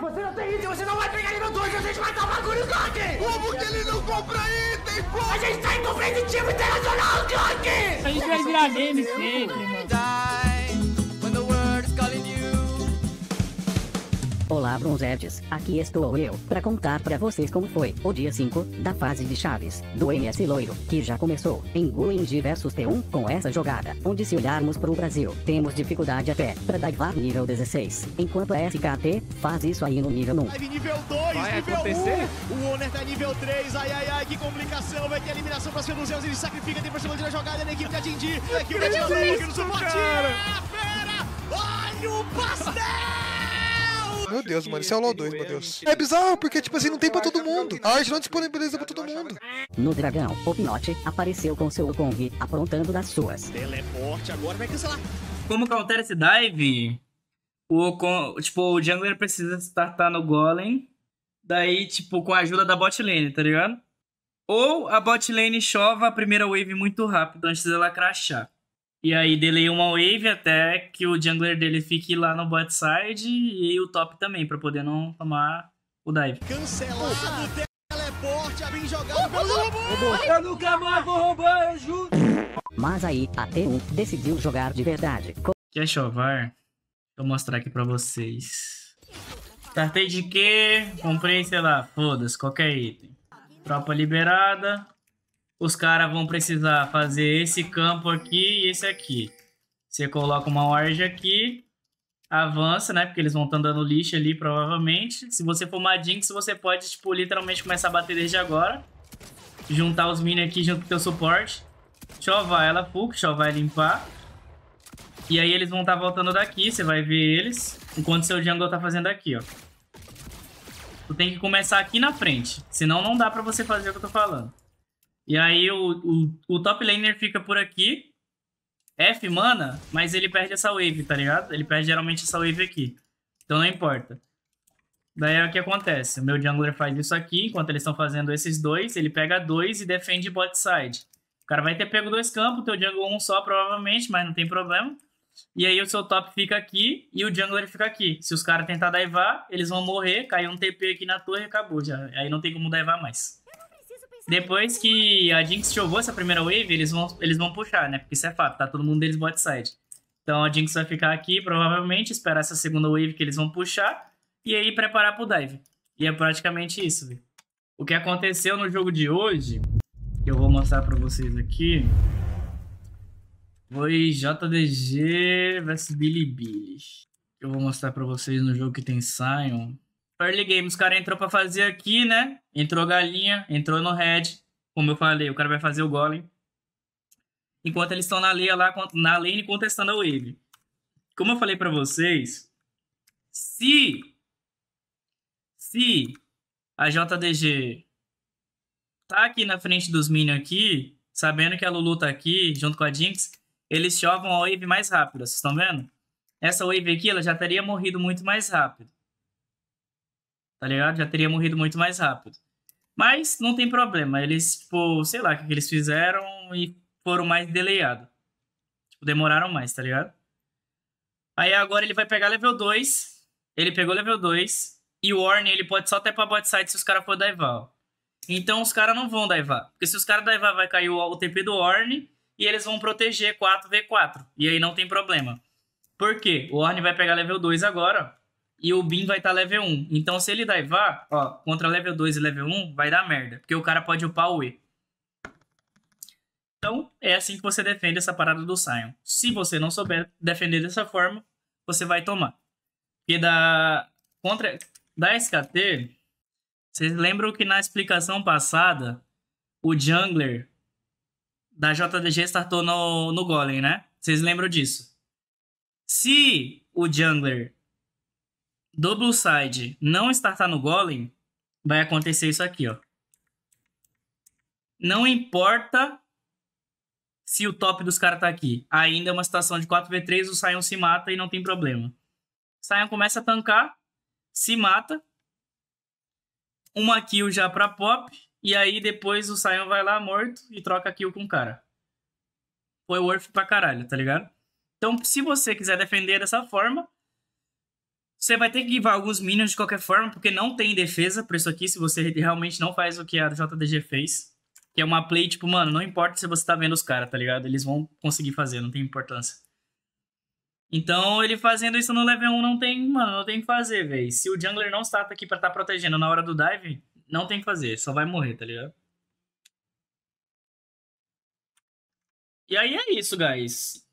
Você não tem item, você não vai pegar nível 2, a gente vai dar o bagulho, Gok! Como que ele não compra item, pô? A gente tá em competitivo internacional, Gok! A gente vai virar meme sempre, mano. Olá, Bronzetes. Aqui estou eu para contar para vocês como foi o dia 5 da fase de chaves do MS Loiro, que já começou em Guindy vs T1 com essa jogada, onde se olharmos para o Brasil, temos dificuldade até para daivar nível 16, enquanto a SKT faz isso aí no nível 1. Live nível 2, Vai nível acontecer? 1. O Owner tá nível 3. Ai, ai, ai, que complicação. Vai ter eliminação para Seduzeus. Ele sacrifica, tem pra da jogada na equipe da Dindi. A equipe da Dindi aqui no suporte. cara? É, fera! Olha o pastel! Meu Deus, mano, isso é o LoL 2, meu Deus. É bizarro, porque, tipo assim, não tem pra todo mundo. A arte não disponibiliza pra todo mundo. No dragão, o Pinote apareceu com seu Kong aprontando das suas. Teleporte agora vai cancelar. Como counter esse dive, o, con- tipo, o jungler precisa startar no golem, daí, tipo, com a ajuda da bot lane, tá ligado? Ou a bot lane chova a primeira wave muito rápido antes dela crashar. E aí delay uma wave até que o jungler dele fique lá no bot side e o top também, pra poder não tomar o dive. Cancelado. Teleporte, a jogado pelo robô. Eu nunca mais vou roubar, eu juro. Mas aí, a T1 decidiu jogar de verdade. Quer chovar? Deixa eu mostrar aqui pra vocês. Startei de quê? Comprei, sei lá, foda-se, qualquer item. Tropa liberada. Os caras vão precisar fazer esse campo aqui e esse aqui. Você coloca uma ward aqui, avança, né? Porque eles vão estar dando lixo ali, provavelmente. Se você for uma Jinx, você pode, tipo, literalmente começar a bater desde agora. Juntar os minions aqui junto com o teu suporte. Chovar ela full, que vai limpar. E aí eles vão estar voltando daqui, você vai ver eles. Enquanto seu jungle tá fazendo aqui, ó. Tu tem que começar aqui na frente. Senão não dá pra você fazer o que eu tô falando. E aí o, o, o top laner fica por aqui. F mana, mas ele perde essa wave, tá ligado? Ele perde geralmente essa wave aqui. Então não importa. Daí é o que acontece. O meu jungler faz isso aqui, enquanto eles estão fazendo esses dois, ele pega dois e defende bot side. O cara vai ter pego dois campos, teu jungle um só provavelmente, mas não tem problema. E aí o seu top fica aqui e o jungler fica aqui. Se os caras tentar daivar, eles vão morrer, cair um TP aqui na torre e acabou já. Aí não tem como daivar mais. Depois que a Jinx chovou essa primeira wave, eles vão, eles vão puxar, né? Porque isso é fato, tá todo mundo deles bot side. Então a Jinx vai ficar aqui, provavelmente, esperar essa segunda wave que eles vão puxar e aí preparar pro dive. E é praticamente isso, velho. O que aconteceu no jogo de hoje, que eu vou mostrar pra vocês aqui, foi JDG vs Bilibili. Eu vou mostrar pra vocês no jogo que tem Sion. Early game, os caras entrou pra fazer aqui, né? Entrou galinha, entrou no red. Como eu falei, o cara vai fazer o golem. Enquanto eles estão na, lane lá, na lane contestando a wave. Como eu falei pra vocês, se... Se a JDG tá aqui na frente dos minions aqui, sabendo que a Lulu tá aqui, junto com a Jinx, eles chovam a wave mais rápido, vocês estão vendo? Essa wave aqui, ela já teria morrido muito mais rápido. Tá ligado? Já teria morrido muito mais rápido. Mas não tem problema, eles, tipo, sei lá o que, eles fizeram e foram mais delayados. Tipo, demoraram mais, tá ligado? Aí agora ele vai pegar level 2, ele pegou level 2, e o Warning ele pode só tapar bot side se os caras for daivar. Então os caras não vão daivar. Porque se os caras daivar, vai cair o, TP do Orne e eles vão proteger 4v4. E aí não tem problema. Por quê? O Orne vai pegar level 2 agora e o Bin vai estar tá level 1. Então se ele daivar, ó, contra level 2 e level 1, vai dar merda. Porque o cara pode upar o E. Então é assim que você defende essa parada do Sion. Se você não souber defender dessa forma, você vai tomar. Porque da, contra, da SKT, vocês lembram que na explicação passada, o jungler da JDG startou no, no Golem, né? Vocês lembram disso? Se o jungler do Blue Side não startar no Golem, vai acontecer isso aqui, ó. Não importa se o top dos caras tá aqui. Ainda é uma situação de 4v3, o Sion se mata e não tem problema. Sion começa a tancar, se mata, uma kill já pra pop, e aí depois o Sion vai lá morto e troca kill com o cara. Foi worth pra caralho, tá ligado? Então, se você quiser defender dessa forma, Você vai ter que guivar alguns minions de qualquer forma, porque não tem defesa pra isso aqui, se você realmente não faz o que a JDG fez. Que é uma play, tipo, mano, não importa se você tá vendo os caras, tá ligado? Eles vão conseguir fazer, não tem importância. Então, ele fazendo isso no level 1 não tem, mano, não tem que fazer, velho. Se o jungler não está aqui pra estar tá protegendo na hora do dive, não tem que fazer, só vai morrer, tá ligado? E aí é isso, guys.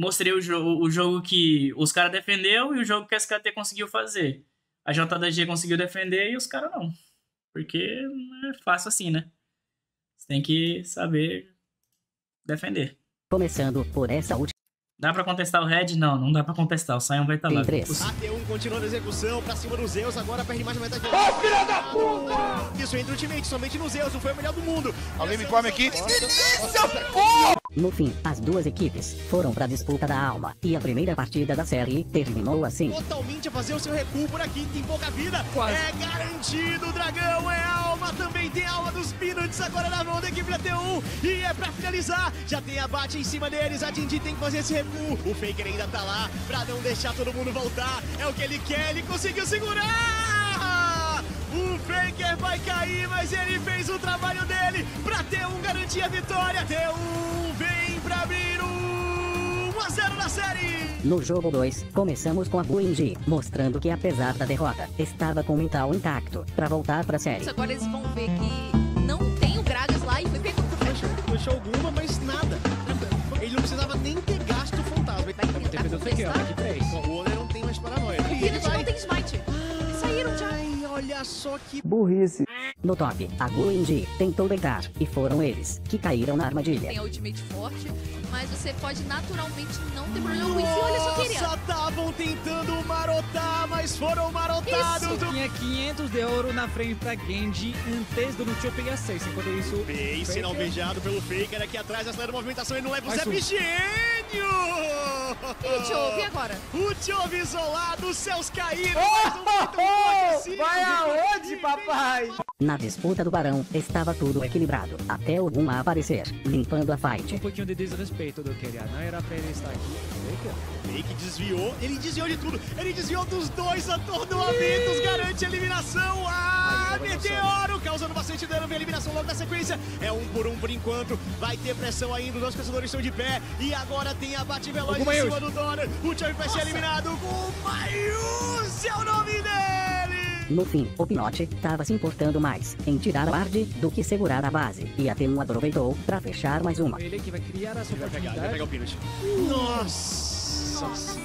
Mostrei o, jo o jogo que os caras defendeu e o jogo que a SKT conseguiu fazer. A JDG conseguiu defender e os caras não. Porque não é fácil assim, né? Você tem que saber defender. Começando por essa última. Dá pra contestar o Red? Não, não dá pra contestar. O Sion vai estar tá lá. Três. AT1 continua a execução pra cima dos Zeus, agora perde mais de metade. Ô, oh, filha da puta! Isso entre o time, somente nos Zeus, não foi o melhor do mundo. Alguém me come aqui? Delícia, porra! No fim, as duas equipes foram pra disputa da alma, e a primeira partida da série terminou assim. Totalmente a fazer o seu recuo por aqui, tem pouca vida. Quase. É garantido, o dragão é alma, também tem alma dos Peanuts agora na mão da equipe da T1. E é pra finalizar, já tem abate em cima deles, a Dindi tem que fazer esse recuo. O Faker ainda tá lá, pra não deixar todo mundo voltar. É o que ele quer, ele conseguiu segurar! O Faker vai cair, mas ele fez o trabalho dele pra T1 garantir a vitória. T1 vem pra abrir um 1 a 0 na série. No jogo 2, começamos com a Buenji, mostrando que apesar da derrota, estava com o mental intacto para voltar pra série. Agora eles vão ver que não tem o Gragas lá e foi pego Puxou alguma, mas nada. Ele não precisava nem ter gasto o fantasma. Vai tentar contestar? O Oner não tem mais paranoia. O Peanut não tem smite. Olha só que Burrice. No top, a Guindy tentou deitar, e foram eles que caíram na armadilha. Tem a ultimate forte, mas você pode naturalmente não ter problema com isso. E olha só queria. Nossa, estavam tentando marotar, mas foram marotados. Isso. Tinha 500 de ouro na frente pra Genji antes do Lucio pegar 6. Enquanto isso. Bem, sinal beijado pelo Faker aqui atrás, acelera a movimentação e não leva o Mais Zé um. Gênio! Ih, Tchove, e agora? O Tchove isolado, os céus caíram, mas um assim. Vai aonde, papai? Na disputa do Barão, estava tudo equilibrado, até o Guma aparecer, limpando a Um fight. pouquinho de desrespeito do Keria. Não era pra ele estar aqui. Faker. Fake desviou, ele desviou de tudo, ele desviou dos dois atordoamentos, garante a eliminação. Ah, Aí, Meteoro, causando bastante dano, vem a eliminação logo na sequência. É um por um por enquanto, vai ter pressão ainda, os dois caçadores estão de pé. E agora tem abate veloz O em cima do Donner. O Chave vai ser eliminado. Gumayusi é o nome dele! No fim, o Pinote estava se importando mais em tirar a Ward do que segurar a base, e a T1 aproveitou para fechar mais uma. Ele que vai criar essa Ele vai pegar, vai pegar o Peanut. Nossa! Nossa.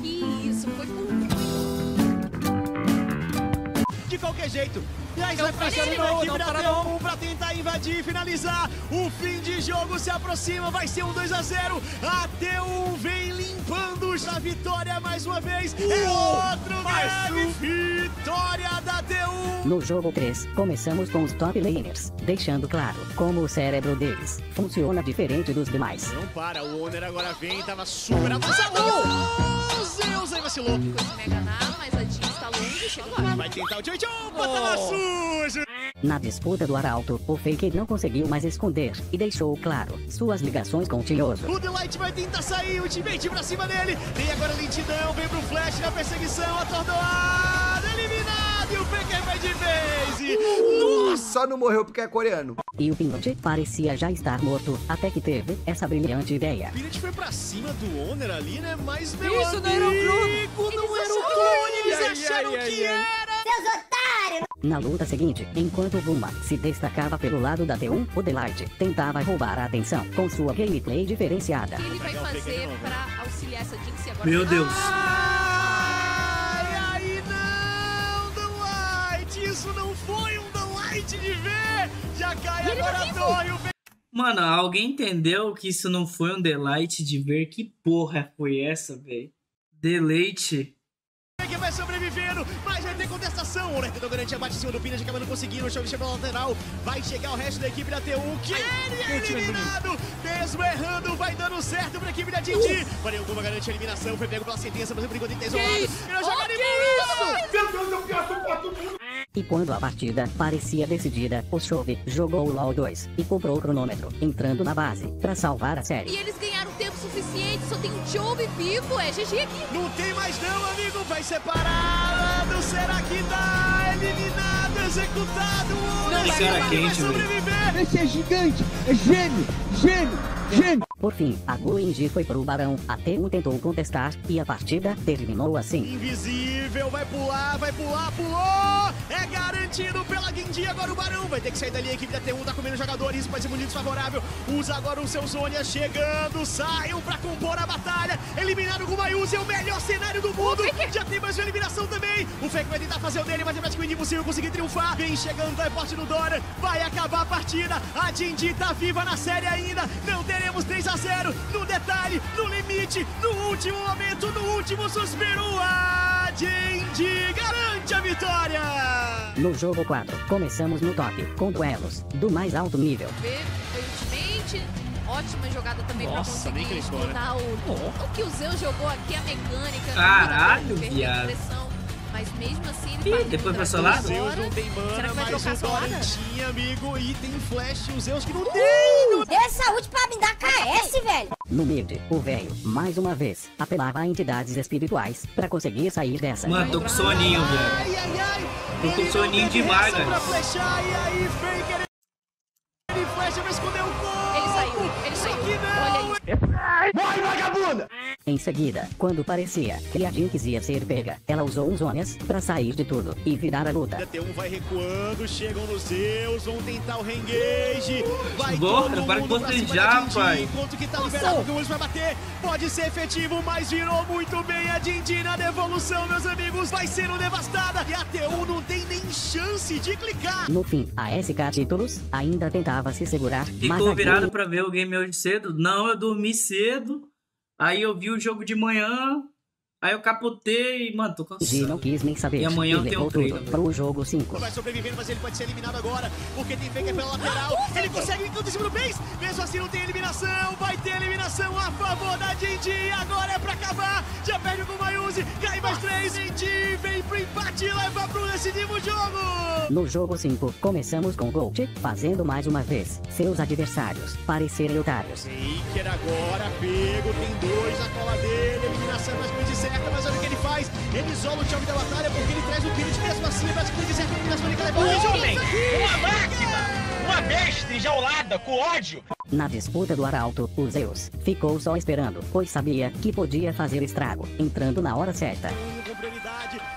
Que isso, foi muito. De qualquer jeito, vai pra para cima não, da equipe da para T1 pra tentar invadir e finalizar. O fim de jogo se aproxima, vai ser um 2 a 0 A T1 vem limpando a vitória mais uma vez. É outro grande vitória da T1. No jogo 3, começamos com os top laners, deixando claro como o cérebro deles funciona diferente dos demais. Não para, o Owner agora vem, tava super avançado. Oh, Zeus aí vacilou. Com esse Mega Nano, mas Vai tentar o Joey Opa, tava sujo. Na disputa do Arauto, o Faker não conseguiu mais esconder e deixou claro suas ligações com o Tinhoso. O Delight vai tentar sair, o time pra cima dele. Tem agora a lentidão, vem pro flash na perseguição, atordoado, eliminado e o Faker vai de vez. Só não morreu porque é coreano. E o Pinot parecia já estar morto, até que teve essa brilhante ideia. Pirat foi pra cima do Owner ali, né? Mas meu Isso não era o amigo, não era o clone, eles acharam ai, ai, que ai. era. Na luta seguinte, enquanto o Guma se destacava pelo lado da T1, o Delight tentava roubar a atenção com sua gameplay diferenciada. O que ele vai o fazer pra auxiliar essa Jinx agora? Meu Deus. Ai, aí não, Delight, isso não foi Delight de ver. Já cai ele tá agora a torre, o Mano, alguém entendeu que isso não foi um delight de ver? Que porra foi essa, velho? Deleite. que vai sobrevivendo, mas vai ter contestação. O tentou garantir a bate em cima do Pina, acabando conseguindo. O show chega lateral. Vai chegar o resto da equipe da T1, que ele é eliminado. Mesmo errando, vai dando certo pra equipe da Didi. Porém, alguma garante a eliminação. Foi pego pela sentença, mas por enquanto ele tá isolado. Ele joga E quando a partida parecia decidida, o Chove jogou o LoL 2 e comprou o cronômetro, entrando na base para salvar a E série. eles ganharam tempo suficiente. Só tem um Chove vivo. É GG aqui. Não tem mais não, amigo. Vai separado. Será que dá? Eliminado, executado. O homem Esse cara vai quente, velho. sobreviver. Esse é gigante, é gênio, gênio, gênio. Por fim, a Guindy foi pro barão, até um tentou contestar, e a partida terminou assim. Invisível, vai pular, vai pular, pulou! É garantido pela Guindi, agora o Barão vai ter que sair dali, a equipe da T1 tá comendo jogadores, isso pode ser muito desfavorável. Usa agora o seu Zônia chegando, saiam pra compor a batalha, eliminaram o Gumayuzi, é o melhor cenário do mundo! Já tem mais! O Fake vai tentar fazer o dele, mas é praticamente impossível conseguir triunfar. Vem chegando, vai forte no Dora, vai acabar a partida, a Dindi tá viva na série ainda, não teremos 3 a 0 no detalhe, no limite, no último momento, no último suspiro, a Dindi garante a vitória! No jogo 4, começamos no top, com duelos, do mais alto nível. Ultimate. Ótima jogada também Nossa, pra conseguir né? o, o que o Zeus jogou aqui, a mecânica. Caralho, perdeu a viado. Mas mesmo assim ele Ih, depois dragão solado? Zeus não tem mana, Será que vai mas trocar o a solada? Dorian tinha, amigo, e tem flash, o Zeus que não tem! Dê saúde pra me dar KS, velho. No mid, o velho, mais uma vez, apelava a entidades espirituais pra conseguir sair dessa. Mano, tô com soninho, velho. Ai, ai, ai! Tô com Ele soninho demais, velho. pra flechar, e aí, Faker, ele flecha pra esconder o gol! Ele saiu, ele saiu. que não! Olha isso. Em seguida, quando parecia que a Jinx ia ser pega, ela usou uns Zônias pra sair de tudo e virar a luta. A T1 vai recuando, chegam nos Zeus, vão tentar o reengage. Vai Bora, todo para de Dindi, pai. Enquanto que tá liberado, o Willis vai bater. Pode ser efetivo, mas virou muito bem a Dindi na devolução, meus amigos. Vai sendo devastada e a T1 não tem nem chance de clicar. No fim, a SK Títulos ainda tentava se segurar, mas Ficou a virado Gui pra ver o game hoje cedo? Não, eu dormi cedo. Aí eu vi o jogo de manhã. Aí eu capotei, mano, tô G não cansado. quis nem saber E amanhã eu tenho um treino, tudo pro jogo 5. Vai sobrevivendo, mas ele pode ser eliminado agora, porque tem Faker pela lateral. Ele consegue em cima do base. Mesmo assim, não tem eliminação. Vai ter eliminação a favor da Dindi. Agora é pra acabar. Já perde o Gumayuzi. Cai mais três. Dindi vem pro empate e leva pro decisivo jogo. No jogo 5, começamos com Gold, fazendo mais uma vez seus adversários parecerem otários. Faker agora pego. Tem dois na cola dele. Eliminação é praticamente certa, mas olha o que ele faz. Ele isola o chave da batalha porque ele traz o Kirit mesmo assim. É praticamente certa eliminação. Ele quer levar o Homem, uma máquina, uma besta enjaulada com ódio. Na disputa do Arauto, o Zeus ficou só esperando, pois sabia que podia fazer estrago, entrando na hora certa. com prioridade.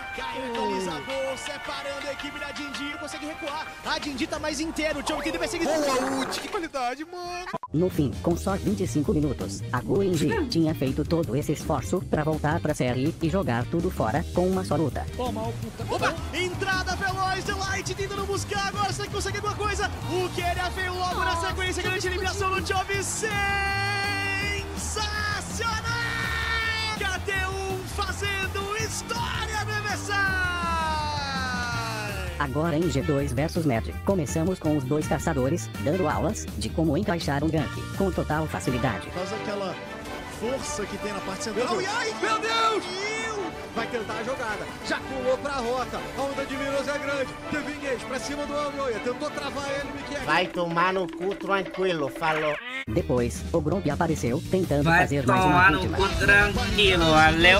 Separando a equipe da Dindi. Consegue recuar. A Dindi tá mais inteiro. O Chove tem perseguição. Boa ult, que qualidade, mano. No fim, com só 25 minutos, a Guindy tinha feito todo esse esforço pra voltar pra série e jogar tudo fora com uma só luta. Toma o puta. Opa! Entrada veloz do Light tentando buscar agora. Será que consegue alguma coisa? O Keria veio logo na sequência. Grande eliminação no Chove. Sensacional! KT1 fazendo história no MSI! Agora em G2 vs Mad, começamos com os dois caçadores, dando aulas de como encaixar um gank, com total facilidade. Causa daquela força que tem na parte central. E ai, meu Deus! Vai tentar a jogada, já pulou pra rota, a onda de Minos é grande, teve engage pra cima do Almoia, tentou travar ele, Miquel. Vai tomar no cu tranquilo, falou. Depois, o Gromp apareceu, tentando Vai fazer mais uma tomar no vítima. cu tranquilo, valeu.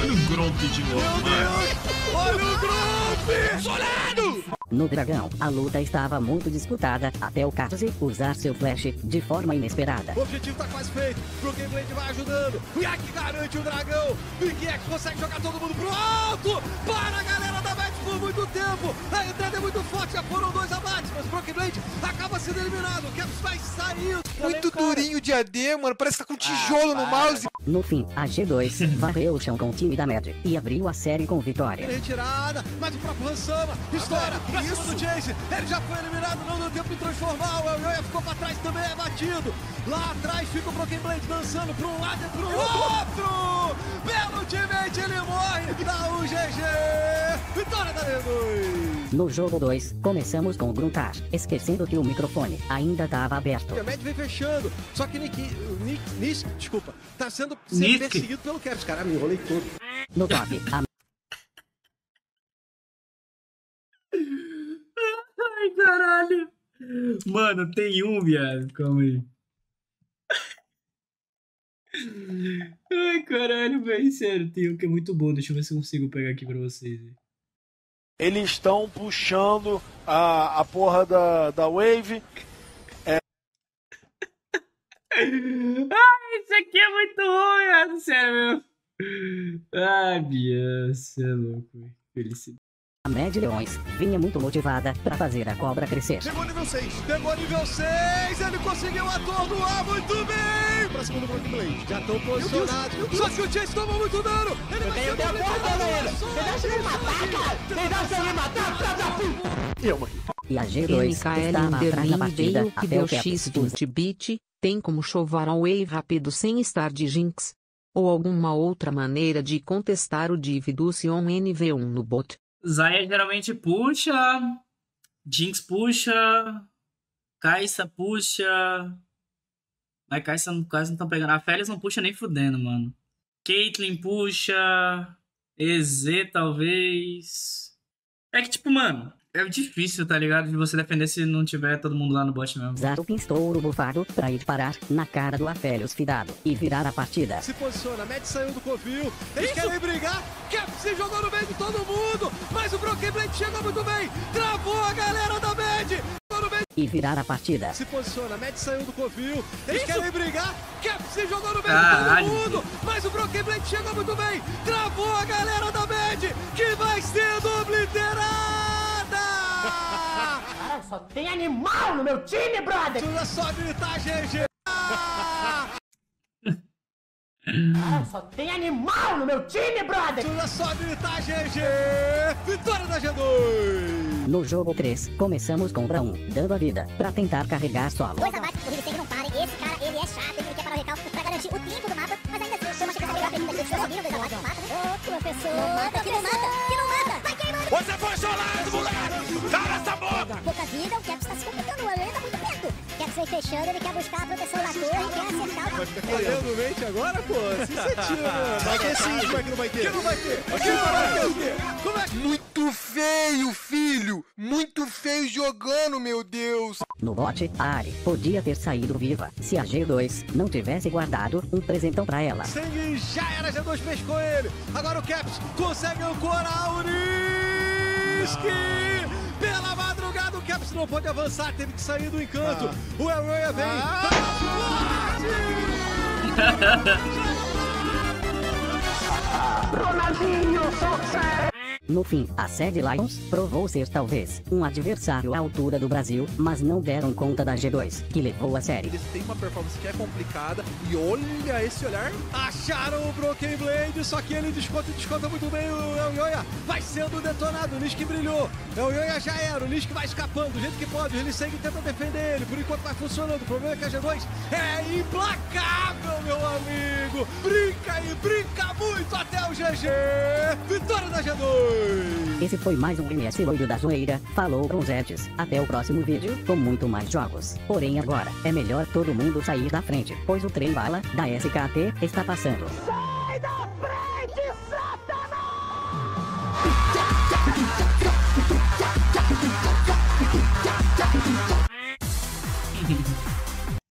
Olha o Gromp de novo, mano. Olha o grupo! Solado! No Dragão, a luta estava muito disputada, até o Katze usar seu flash de forma inesperada. O objetivo tá quase feito, Broken Blade vai ajudando, o Yak garante o dragão, Miquel consegue jogar todo mundo pro alto, para a galera da Mets por muito tempo, a entrada é muito forte, já foram dois abates, mas Broken Blade acaba sendo eliminado, o Caps vai saindo. Muito durinho de AD, mano. Parece que tá com tijolo no mouse. No fim, a G2 varreu o chão com o time da Mad e abriu a série com vitória. Retirada, mas o próprio Hansama estoura pra cima do Chase. Ele já foi eliminado, não deu tempo de transformar. O Elioia ficou pra trás também, é batido. Lá atrás fica o Broken Blade dançando pra um lado e pro outro. Pelo teammate, ele morre. Dá um GG. Vitória da D2. No jogo 2, começamos com o Gruntar, esquecendo que o microfone ainda estava aberto. O Med vem fechando, só que Nick, Nick, Nick, desculpa, tá sendo, sendo Nick. perseguido pelo Caps. Cara, me enrolei todo. No top, Ai, caralho. Mano, tem um, viado. Calma aí. Ai, caralho, velho. Sério, tem um que é muito bom. Deixa eu ver se eu consigo pegar aqui pra vocês. Eles estão puxando a, a porra da, da Wave. Ai, isso aqui é muito ruim, é sério mesmo. Ai, Bia, você é louco, velho. Felicidade. A Mad Leões vinha muito motivada para fazer a cobra crescer. Chegou nível 6, pegou nível 6, ele conseguiu atordoar muito bem! Pra cima do Broken Blade, já estão posicionados, só que o Chase tomou muito dano! Ele vai ser Pedaço de matar, cara! Pedaço de matar, pra dar Eu morri. E a G2 estava atrás da partida veio que até deu o. X de beat, tem como chovar a wave rápido sem estar de Jinx? Ou alguma outra maneira de contestar o div do Sion NV1 no bot? Zaya geralmente puxa. Jinx puxa. Kai'Sa puxa. Mas Kai'Sa caso não tá pegando. A Félix não puxa nem fudendo, mano. Caitlyn puxa. EZ talvez. É que, tipo, mano, é difícil, tá ligado? De você defender se não tiver todo mundo lá no bot mesmo. Zaro pistou o bufado para ir parar na cara do Afélios Fidado e virar a partida. Se posiciona, Matt saiu do covil, eles querem brigar, Cap se jogou no meio de todo mundo, mas o Broken Blade chegou muito bem, travou a galera da Mad, meio E virar a partida. Se posiciona, Matt saiu do covil, eles querem brigar, Cap se jogou no meio Caralho. de todo mundo, mas o Broken Blade chegou muito bem, travou a galera da Mad, que vai sendo obliterada! Cara, só tem animal no meu time, brother! É só gritar GG! Cara, só tem animal no meu time, brother! É só gritar GG! Vitória da G2! No jogo 3, começamos com Braum, dando a vida para tentar carregar solo. Dois abates, corrida sempre não para. Esse cara, ele é chato, ele quer parar o recalque pra garantir o tempo do mapa, mas ainda assim chama a chegada melhor ainda. Eles subiram dois abates no mapa, né? Ô, professor! Não mata, que não mata, que não mata! Vai queimando! Você foi solado, moleque! Vida, o Caps tá se complicando, o Aranha tá muito perto. O Caps vem fechando, ele quer buscar a proteção da torre, quer acertar o... Vai ficar correndo mente agora, pô? Se você tira, mano. Vai ter sim, como é que não vai ter? Que não vai ter? Que não vai ter o quê? Como é que... Muito feio, filho! Muito feio jogando, meu Deus! No bot, a Ari podia ter saído viva se a G2 não tivesse guardado um presentão pra ela. Sangue já era, G2 pescou ele. Agora o Caps consegue ancorar o Niski. Caps não pode avançar, teve que sair do encanto. O Elroya vem. Ronaldinho, sucesso! No fim, a Sede Lions provou ser talvez um adversário à altura do Brasil, mas não deram conta da G2, que levou a série. Eles têm uma performance que é complicada e olha esse olhar. Acharam o Broken Blade, só que ele desconta e desconta muito bem o El Yoya. Vai sendo detonado, o Nisk brilhou. El Yoya já era, o Nisk vai escapando do jeito que pode. Ele segue tenta defender ele, por enquanto vai funcionando. O problema é que a G2 é implacável, meu amigo. Brinca e brinca muito até o GG. Vitória da G2. Esse foi mais um MS Loiro da Zoeira. Falou com Zetes. Até o próximo vídeo, com muito mais jogos. Porém agora, é melhor todo mundo sair da frente, pois o trem bala da SKT está passando.